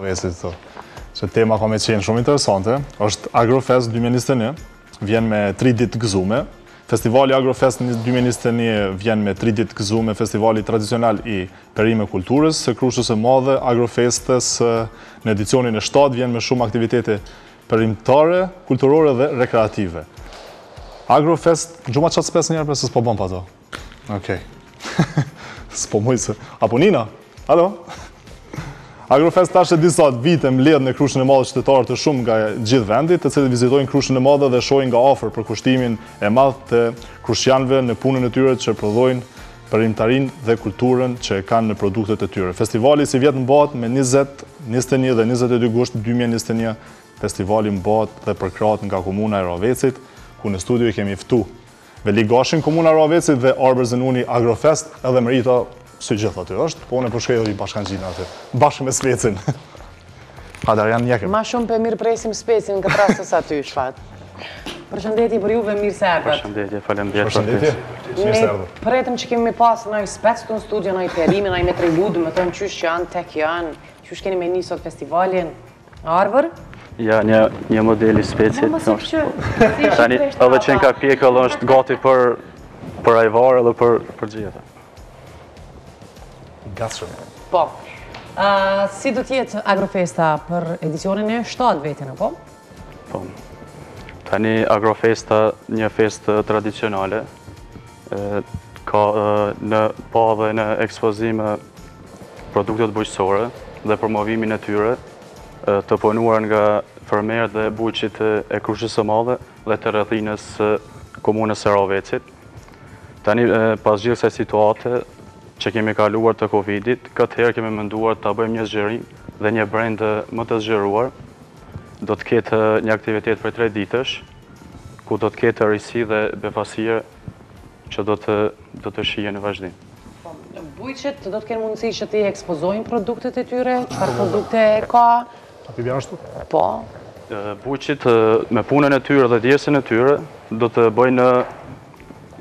Vesit, thotë se tema ka me qenë shumë interesante, është Agrofest 2021, vjen me 3 ditë gëzime, Festivali Agrofest 2021 vjen me 3 ditë gëzime, festivali tradicional i perimekulturës së Krushës së Madhe, Agrofest në edicionin e 7 vjen me shumë aktivitete perimtare, kulturore dhe rekreative. Agrofest, gjuma qat spec njëherë për se s'po bon pa to. Okej. S'po muj se... Aponina! Alo! Agrofest tash e disa vite mbledh në Krushën e Madhe qytetarë të shumtë nga gjithë vendi, të cilët vizitojnë Krushën e Madhe dhe shohin nga afër përkushtimin e madh të krushjanëve në punën e tyre që prodhojnë perimtarinë dhe kulturën që e kanë në produktet e tyre. Festivali sivjet mbahet me njëzet, njëzet e një dhe njëzet e dy gusht dy mijë e njëzet e një. Festivali mbahet dhe përkrahet nga Komuna e Rahovecit, ku në studio i kemi ftu Veli Gashin, Komuna e Rahovecit dhe Arbër Zenuni Agrofest, edhe Merita si gjithë aty është, po unë po shkoj i bashkangjitna aty, bashkë me specin. Hajde Arjan jekim. Ma shumë po e mirëpresim specin në këtë rast sesa ty, Shpat. Përshëndetje për juve, mirë se erdhët. Përshëndetje, faleminderit. Përshëndetje, mirë se erdhët. Ne po pritëm që kemi me pas naj spec në studio, naj perime, naj me tregu, dhe me thonë qysh që janë, tek janë, qysh keni me nis sot festivalin, Arbër? Ja, një, një model i specit. Në mësit që, si është Tani, edhe qenka pjekë, edhe është gati për, për ajvar edhe për, për gjithë. Gatshëm. Po. Si do të jetë Agrofesta për edicionin e 7 veten apo? Po. Tani Agrofest asht një festë tradicionale. Ka në pah dhe në ekspozim produktet bujqësore dhe promovimin e tyre të punuar nga fermerët dhe bujqit e Krushës së Madhe dhe të rrethinës komunës së Rahovecit. Tani pas gjithë kësaj situate që kemi kaluar të Covidit, këtë herë kemi menduar ta bëjmë një zgjerim dhe një brend më të zgjeruar. Do të ketë një aktivitet prej 3 ditësh ku do të ketë risi dhe befasi që do të do të shihen në vazhdim. Po, bujqit do të kenë mundësi që t'i ekspozojnë produktet e tyre, çfarë produkte ka? A ti ashtu? Po. Bujqit me punën e tyre dhe djersën e tyre do të bëjnë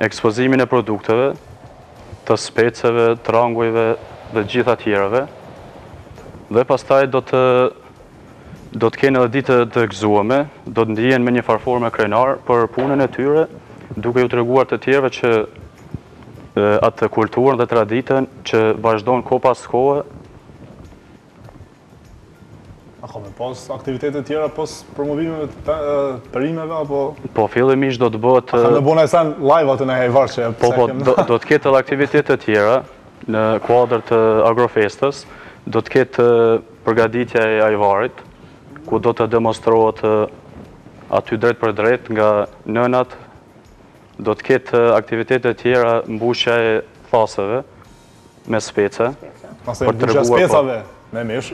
ekspozimin e produkteve, të speceve, trangujve dhe të gjitha tjerave, dhe pastaj do të do të kenë edhe ditë të gëzuame, do të ndihen me një farë forme krenarë për punën e tyre, duke iu treguar të tjerëve që atë kulturën dhe traditën që vazhdon kohë pas kohe, A ka me pas aktivitete tjera, pos promovimeve të perimeve, apo... Po, fillimisht do të bëhet... A ka me bo naj sen live atë ajvar që... Po, po, do të ketë edhe aktivitete të tjera, në kuadër të agrofestës, do të ketë përgaditja e ajvarit, ku do të demonstrohet aty drejtpërdrejt nga nënat, do të ketë aktivitete tjera mbushja e thasëve, Me spece. Pasi mbushja e specave, po. me mish.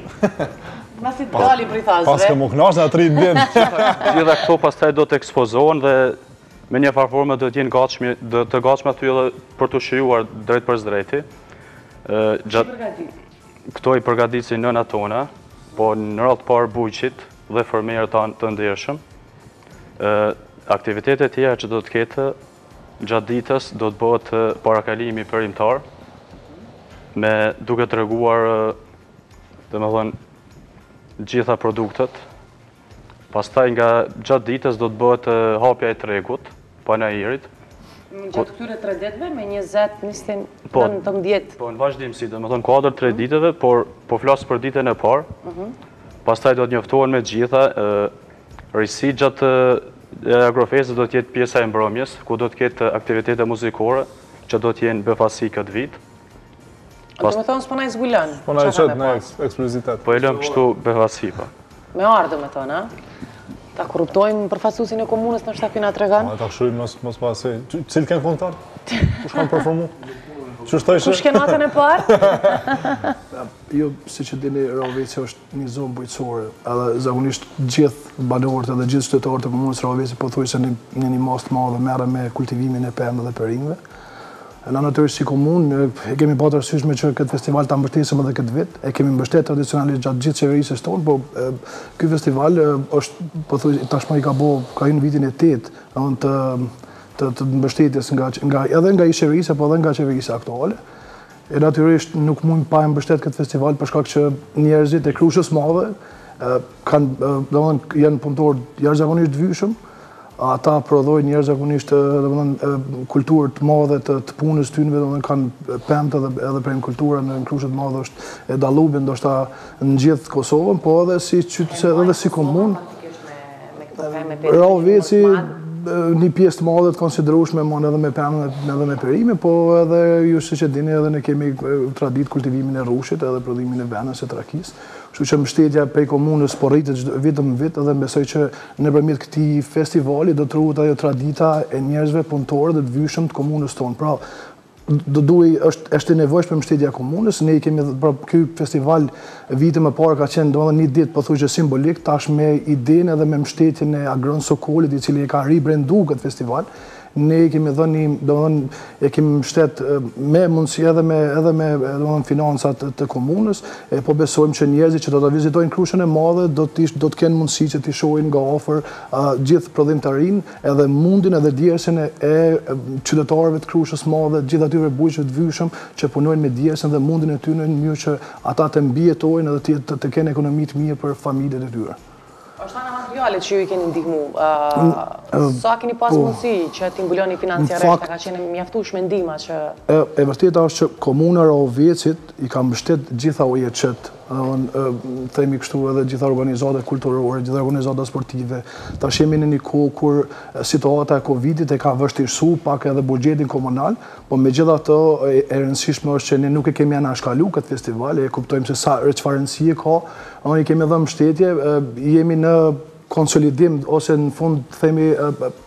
Masi dalin prej thasve. Paskemi me u knaq në tri ditë. Gjitha këto pastaj do të ekspozohen dhe me njëfarë forme do të jenë të gatshme, do të gatshme aty edhe për të shijuar drejtpërsëdrejti. Që përgati? Këto i përgatisin nënat tona, po në radhë të parë bujqit dhe fërmerë të ndryshëm. Aktivitete tjera që do të ketë Gjatë ditës do të bëhet parakalimi perimtar me duke treguar domethënë gjitha produktet. Pastaj nga gjatë ditës do të bëhet hapja e tregut, panairit. Gjatë këtyre 3 ditëve me 20, 21, 19. Po, në vazhdimësi, domethënë në kuadër 3 ditëve, por po flas për ditën e parë. Pastaj do të njoftohen me gjitha Risi gjatë Agrofestit do të jetë pjesa e mbrëmjes, ku do të ketë aktivitete muzikore që do të jenë befasi këtë vit. Domethënë s'po na i zbulon. S'po na i qet në ekskluzivitet. Po e lëmë kështu befasi po. Me ardhë domethënë, a? Ta korruptojmë përfaqësuesin e komunës në shtëpi na tregon. Po ta shojmë mos mos pa se cil kanë kontakt. Kush kanë performu? Kush do jenë? Kush kanë natën e parë? Jo, siç e dini Rahoveci është një zonë bujqësore, edhe zakonisht gjithë banorët edhe gjithë qytetarët e komunës Rahovecit pothuajse në një një masë të madhe merren me kultivimin e pemëve dhe perimëve. Ne natyrisht si komunë e kemi parë të arsyeshme që këtë festival ta mbështesim edhe këtë vit. E kemi mbështetur tradicionalisht gjatë gjithë qeverisjes tonë, po ky festival është pothuajse tashmë i ka bo, ka hyrë në vitin e 8, domethënë të të të mbështetjes nga nga edhe nga ish-qeverisja, po edhe nga qeverisja aktuale. E natyrisht nuk mund pa e mbështet këtë festival për shkak që njerëzit e Krushës Madhe kanë, domethënë, janë punëtorë jashtëzakonisht të vyeshëm, ata prodhojnë jashtëzakonisht, domethënë, kulturë të madhe të, të punës tynve, domethënë kanë pemë edhe perimekultura në Krushë të Madhe është e dallume ndoshta në gjithë Kosovën, po edhe si qytet edhe si komunë. Rahoveci, një pjesë të madhe të konsiderushme e mban edhe me pemë edhe me perime, po edhe ju siç e dini edhe ne kemi traditë kultivimin e rrushit edhe prodhimin e venës e të rakisë. Kështu që mbështetja prej komunës po rritët vit më vit edhe besoj që nëpërmjet këtij festivali do të ruhet ajo tradita e njerëzve punëtorë dhe të vyeshëm të komunës tonë. Pra, do duhej është është e nevojshme mbështetja e komunës. Ne i kemi pra ky festival vite më parë ka qenë domethënë një ditë pothuajse simbolik, tash me idenë edhe me mbështetjen e Agron Sokolit, i cili e ka ribrendu këtë festival. Ne i kemi dhënë një, domethënë e kemi mbështet me mundësi edhe me edhe me domethënë financa të komunës, e po besojmë që njerëzit që do ta vizitojnë Krushën e Madhe do të do të kenë mundësi që të shohin nga afër gjithë prodhimtarinë edhe mundin edhe djersin e qytetarëve të Krushës Madhe, gjithë atyre bujqëve të vyshëm që punojnë me djersin dhe mundin e tyre në mënyrë që ata të mbijetojnë edhe të kenë ekonomi të mirë për familjet e tyre. Është ana materiale që ju i keni ndihmu. Sa keni pas po. mundësi që t'i mbuloni financiarisht, ka qenë mjaftueshme ndihma që E vërteta është që komuna e Rahovecit i ka mbështet gjitha OJQ-et themi kështu edhe gjitha organizatat kulturore, gjitha organizatat sportive. Tash jemi në një kohë kur situata e Covidit e ka vështirësu pak edhe buxhetin komunal, po megjithatë e rëndësishme është që ne nuk e kemi anashkalu këtë festival, e kuptojmë se sa e çfarë rëndësie e ka, i kemi dhënë mbështetje, jemi në konsolidim ose në fund të themi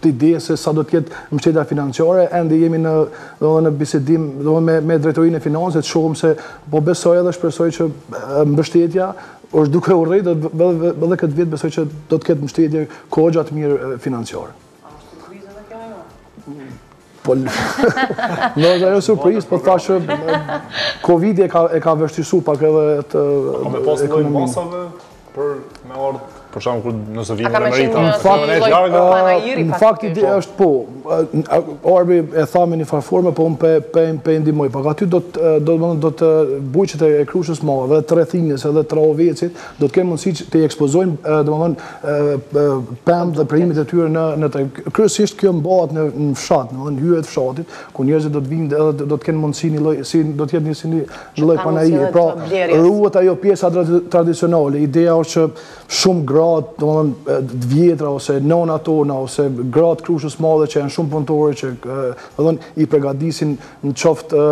të idesë se sa do të jetë mbështetja financiare, ende jemi në do në bisedim do me me drejtorinë e financës, shohim se po besoj edhe shpresoj që mbështetja është duke u rritë, dhe, dhe, këtë vit besoj që do të ketë mbështetje goxha të mirë financiare. A është surprizë edhe kjo ajo? Po, në është ajo surprizë, po thashë, Covidi e ka vështirësu pak edhe të ekonomi. A ka me pas ndonjë lloj masave për me ardhë, për shembull nëse vijnë në mërita. Në fakt, në lojnë Në fakt, ideja është po, Arbi e tha me një farë forme, po unë pe ndihmoj. Pak aty do të bujqët e Krushës Madhe, të rrethinës, dhe të Rahovecit, do të kenë mundësi që t'i ekspozojnë, domethënë, pemë dhe perimet e tyre në të... Kryesisht kjo mbahet në fshat, domethënë hyrje të fshatit, ku njerëzit do të vinë dhe do të kenë mundësi një lloj, si do të jetë një si një lloj panairi, pra ruhet ajo pjesa tradicionale, ideja është që shumë gratë, domethënë të vjetra, ose nonat tona, ose gratë e Krushës Madhe që janë shumë punëtore, që i pregatisin në qoftë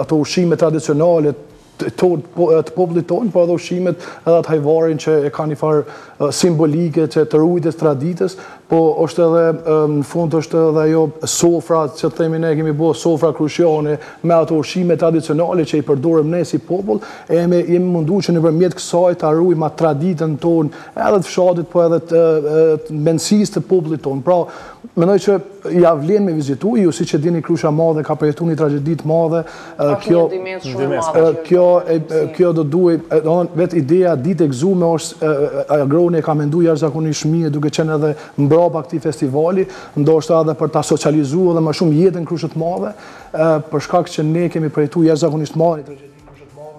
ato ushqime tradicionale, të popullit tonë, po edhe ushqimet edhe atë hajvarin që e ka një farë simbolike që të rujtjes traditës, po është edhe në fund është edhe ajo sofra që të themi ne kemi bo sofra krushjone me ato ushqime tradicionale që i përdorëm ne si popull, e jemi mundu që nëpërmjet kësaj ta rujmë traditën tonë edhe të fshatit po edhe të mendësisë të popullit tonë. Pra, Mendoj që ja vlen me vizitu, ju siç e dini Krusha e Madhe, ka përjetu një tragjedi të madhe, kjo, kjo, kjo do duhej, vetë ideja ditë e gzume është, Agroni e ka mendu jashtëzakonisht mirë duke qenë edhe mbrapa këtij festivali, ndoshta edhe për ta socializu edhe më shumë jetën n'Krushë të Madhe, për shkak që ne kemi përjetu jashtëzakonisht madhe,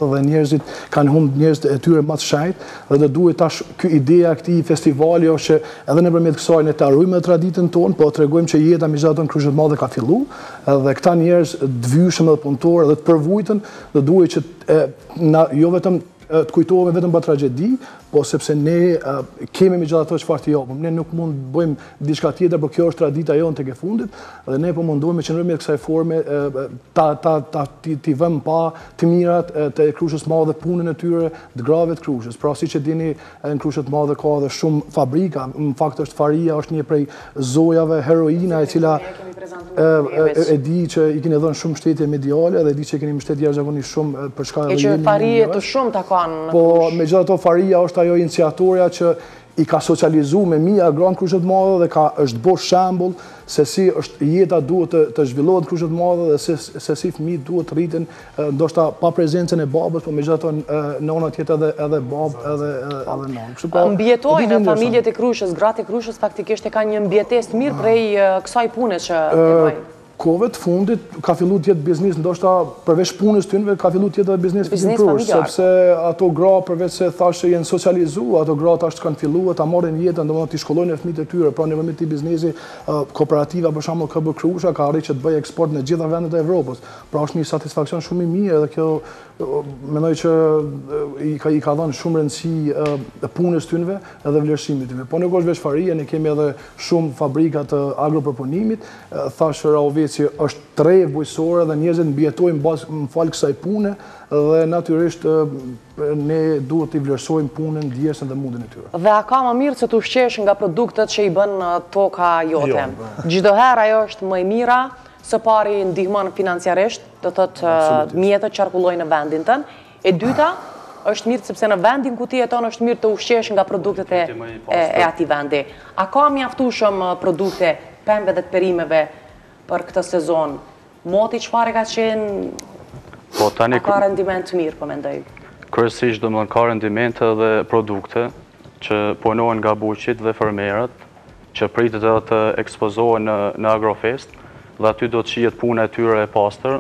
dhe njerëzit kanë humb njerëzit e tyre më të shenjt dhe do duhet tash ky ideja e këtij festivali është që edhe nëpërmjet kësaj ne ta rujmë traditën tonë, po tregojmë që jeta megjithatë në Krushë të Madhe ka fillu, dhe këta njerëz të vyshëm dhe punëtorë dhe të përvujtën do duhet që jo vetëm të kujtohemi vetëm për tragjedi, Po sepse ne kemi megjithatë çfarë të japim, ne nuk mund të bëjmë diçka tjetër, por po kjo është tradita jonë tek e fundit, dhe ne po mundohemi që nëpërmjet kësaj forme, t'i vëmë n'pah të mirat e Krushës Madhe punën e tyre, të grave të Krushës. Pra siç e dini, në Krushë të Madhe ka edhe shumë fabrika, në fakt është Fahrija, është një prej zonjave, heroina e cila e di që i keni dhënë shumë mshtetje mediale dhe e di që i keni mështet jashtëzakonisht shumë për shkak që Fahrije të shumë të kanë në po, kush. Po, megjithatë Fahrija është ajo iniciatorja që i ka socializu me mija gra n'Krushë të Madhe dhe ka është bo shembull se si është jeta duhet të, të zhvillohet n'Krushë të Madhe dhe se, se si fmijt duhet të rriten ndoshta pa prezencën e babës, por megjithatë nëna t'jetë edhe edhe babë edhe edhe nënë. Kështu pra. Mbijetojnë familjet e Krushës, gratë e Krushës faktikisht e kanë një mbijetesë mirë prej kësaj pune që e bëjnë. Kohëve të fundit ka filluar të jetë biznes, ndoshta përveç punës tynve ka filluar të jetë edhe biznes për Krushë, sepse ato gra përveç se thashë që janë socializuar, ato gra tash kanë filluar ta marrin jetën, domethënë t'i shkollojnë fëmijët e tyre, pra nëpërmjet biznesit, kooperativa për shembull KB Krusha ka arritur që të bëjë eksport në të gjitha vendet e Evropës. Pra është një satisfaksion shumë i mirë edhe kjo mendoj që i ka i ka dhënë shumë rëndësi punës tynve edhe vlerësimit tynve. Po nuk është veç Fahrija, ne kemi edhe shumë fabrika të agropërpunimit, thashë që Rahoveci është trevë bujqësore dhe njerëzit mbijetojnë bash falë kësaj pune dhe natyrisht ne duhet t'i vlerësojmë punën, djersën dhe mundin e tyre. Dhe a ka më mirë se të ushqesh nga produktet që i bën toka jote? Çdo herë ajo është më e mira, Së pari ndihmon financiarisht, do thotë mjetet qarkullojnë në vendin tënd. E dyta, është mirë sepse në vendin ku ti jeton është mirë të ushqehesh nga produktet e atij vendi. A ka mjaftueshëm produkte të pemëve dhe të perimeve për këtë sezon? Moti çfarë ka qenë? A ka rendiment të mirë po mendoj? Kryesisht domethënë ka rendimente dhe produkte që punohen nga bujqit dhe fermerët që pritet edhe të ekspozohen në Agrofest dhe aty do të shihet puna e tyre e pastër.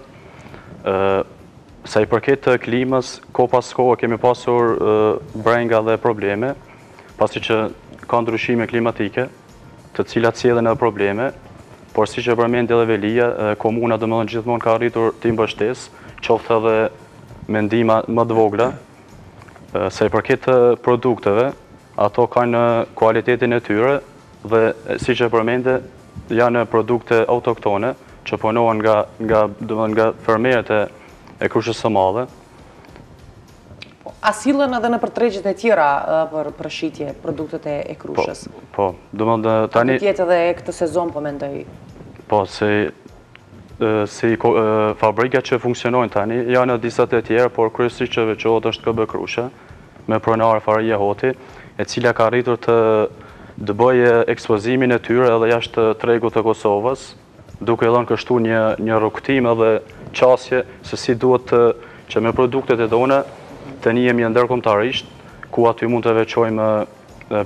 Sa i përket te klimës, kohë pas kohe kemi pasur brenga dhe probleme, pasi që ka ndryshime klimatike, të cilat sjellin edhe probleme, por siç e përmendi edhe Velia, komuna domethënë gjithmonë ka arritur t'i mbështesë, qoftë edhe me ndihma më të vogla, sa i përket te produkteve, Ato kanë kualitetin e tyre dhe, siç e përmende, janë produkte autoktone që punohen nga nga domethënë nga fermerët e e Krushës së Madhe. Po, a sillen edhe nëpër tregjet e tjera për për shitje produktet e e Krushës? Po, po, domethënë tani Do të jetë edhe e këtë sezon po mendoj. Po, si si fabrikat që funksionojnë tani janë edhe disa të tjera, por kryesisht që veçohet është KB Krusha. me pronare Fahrije Hoti, e cila ka arritur të bëjë ekspozimin e tyre edhe jashtë tregut të Kosovës, duke i dhënë kështu një një rrugëtim edhe qasje se si duhet të që me produktet e tona të njihemi ndërkombëtarisht, ku aty mund të veçojmë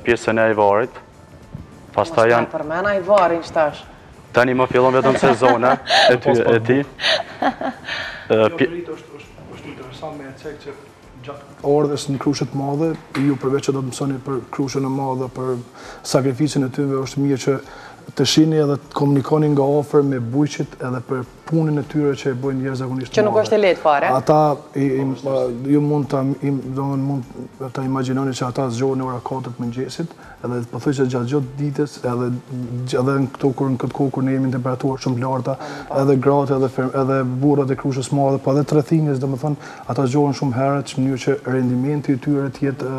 pjesën e ajvarit. Pastaj janë Mos na përmend ajvarin qetash. Tani më fillon vetëm sezona e tij e tij. Po vërtet është është është interesant me e cek që gjatë ardhjes në Krushë të Madhe, ju përveç që do të mësoni për Krushën e Madhe, për sakrificën e tyre, është mirë që të shihni edhe të komunikoni nga afër me bujqit edhe për punën e tyre që e bëjnë jashtëzakonisht. Që nuk është e lehtë fare. Ata ju mund ta do mund ta imagjinoni që ata zgjohen në ora 4 të mëngjesit, Edhe pothuajse gjatë gjithë ditës, edhe edhe në këto kur në këtë kohë kur ne jemi në temperatura shumë të larta, edhe gratë edhe, edhe burrat e Krushës së Madhe, po edhe të rrethinës, domethënë, ata zgjohen shumë herët në mënyrë që rendimenti i tyre të jetë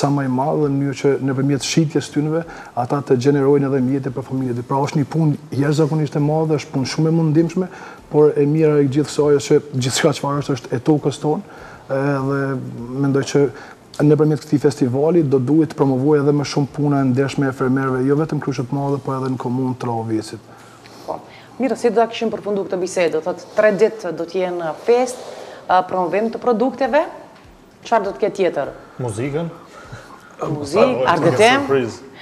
sa më i madh dhe mënyrë që nëpërmjet shitjes së tyre, ata të gjenerojnë edhe mjete për familjet. Pra është një punë jashtëzakonisht e madhe, është punë shumë e mundimshme, por e mira e gjithë kësaj që gjithçka çfarë është e tokës tonë, edhe mendoj që Nëpërmjet këtij festivali do duhej të promovohej edhe më shumë puna e ndershme e fermerëve jo vetëm Krushë të Madhe por edhe në komunë të Rahovecit. Po. Mirë, si do ta kishim përfunduar këtë bisedë? Do thotë tre ditë do të jenë festë, promovim të produkteve, çfarë do të ketë tjetër? Muzikën. Muzikë, argëtim.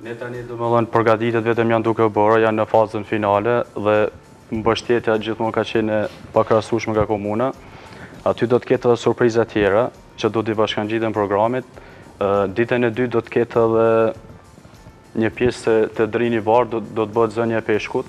Ne tani domethënë përgatitjet vetëm janë duke u bërë, janë në fazën finale dhe mbështetja gjithmonë ka qenë e pakrahasueshme nga komuna. Aty do të ketë edhe surpriza tjera që do t'i bashkangjiten programit. Ditën e dy do të ketë edhe një pjesë te Drini i Bardhë, do të bëhet zënia e peshkut.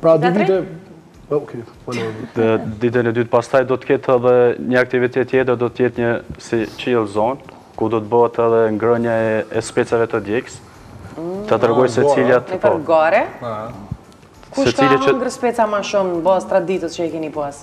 Pra, dy vite... Po, po. Dhe ditën e dytë pastaj do të ketë edhe një aktivitet tjetër, do të jetë një si chill zone, ku do të bëhet edhe ngrënja e, e specave të djegës. Mm. Të tregoj ah, se cilat... Në për gare? Ah. Kush ka hangër speca ma shumë në bazë të traditës që e keni pas?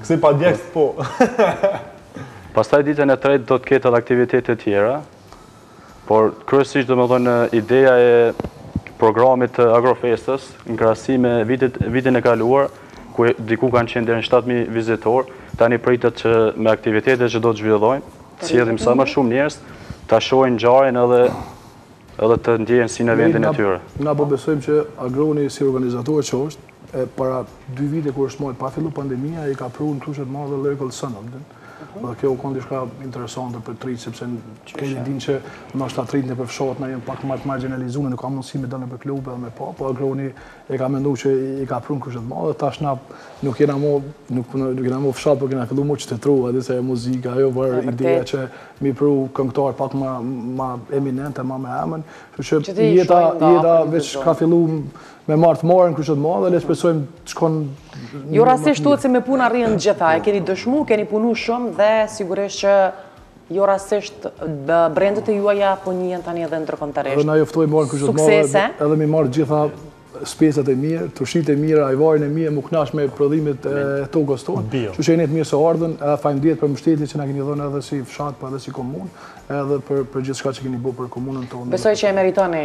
Kësi pa djegës po. Pastaj ditën e tretë do të ketë edhe aktivitete tjera, por kryesisht domethënë ideja e programit të Agrofest është, në krahasim me vitin e kaluar, ku diku kanë qenë deri në 7.000 vizitorë, tani pritet që me aktivitete që do të zhvillojmë, të sjellim sa më shumë njerës, ta shohin ngjarjen edhe edhe të ndihen si në vendin e tyre. Na po besojmë që Agroni si organizator që është, Para dy vite kur është mbajt, pa fillu pandemia, i ka pru në Krushë të Madhe Lyrical Son, domethënë. Mhm. Dhe kjo u kon diçka interesante për të rinjtë, sepse keni din që ne kështu të rinjtë nëpër fshat, ne jena pak ma të margjinalizume, nuk ka mundësi me dalë nëpër klube dhe me pa, po Agroni e ka mendu që i ka pru në Krushë të Madhe, tash na nuk jena mo, nuk, nuk jena mo fshat, po kena fillu m'u qytetru, edhe se muzika, ajo vërë ideja që me i pru këngëtarë pak ma, ma eminentë, ma me emën, që që jeta, jeta veç ka fillu me marrë marën Krushë të Madhe, le të shpresojmë të shkon... Jo rastësisht thuhet se me punë arrihen të gjitha, e keni dëshmu, keni punu shumë dhe sigurisht që jo rastësisht brendet e juaja po njihen tani edhe ndërkombëtarisht. Edhe na ju ftojmë m'ardhë n'Krushë të Madhe, edhe me i marrë gjitha specat e mirë, turshitë e mirë, ajvarin e mirë, m'u knaq me prodhimet e tokës tonë, që që e një mirë se ardhje, edhe faleminderit për mbështetjen që na keni dhënë edhe si fshat, për po edhe si komunë, edhe për gjithçka që keni bu për komunën tonë. Besoj që e meritoni.